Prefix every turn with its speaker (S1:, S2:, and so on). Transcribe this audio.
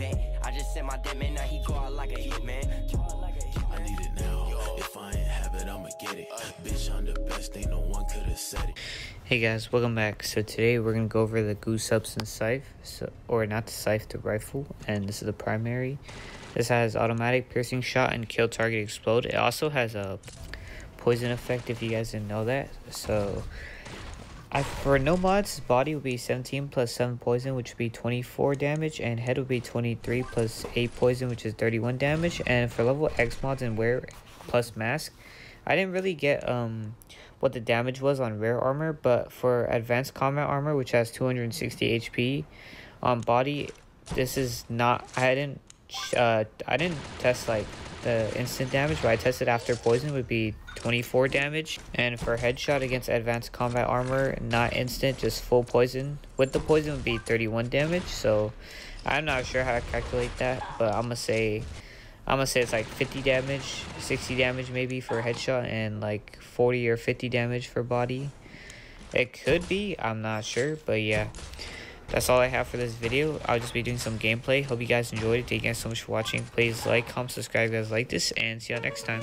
S1: bet. I just sent my dead man, now he go out like a hit man.
S2: I need it now. If I ain't have it, I'ma get it. Bitch, I'm the best, ain't no one could have said it.
S3: Hey guys, welcome back. So today we're gonna go over the Goo Substance Scythe, so or not the scythe, the rifle, and this is the primary. This has automatic piercing shot and kill target explode. It also has a poison effect if you guys didn't know that. So I, for no mods, body would be 17 plus 7 poison, which would be 24 damage, and head would be 23 plus 8 poison, which is 31 damage. And for level X mods and wear plus mask, I didn't really get um what the damage was on rare armor, but for advanced combat armor, which has 260 HP on body, this is not. I didn't uh I didn't test like the instant damage, but I tested after poison would be 24 damage. And for headshot against advanced combat armor, not instant, just full poison. With the poison would be 31 damage. So I'm not sure how to calculate that, but I'm gonna say I'm gonna say it's like 50 damage, 60 damage maybe for headshot, and like 40 or 50 damage for body. It could be, I'm not sure, but yeah that's all I have for this video. I'll just be doing some gameplay. Hope you guys enjoyed it. Thank you guys so much for watching. Please like, comment, subscribe if you guys like this, and see y'all next time.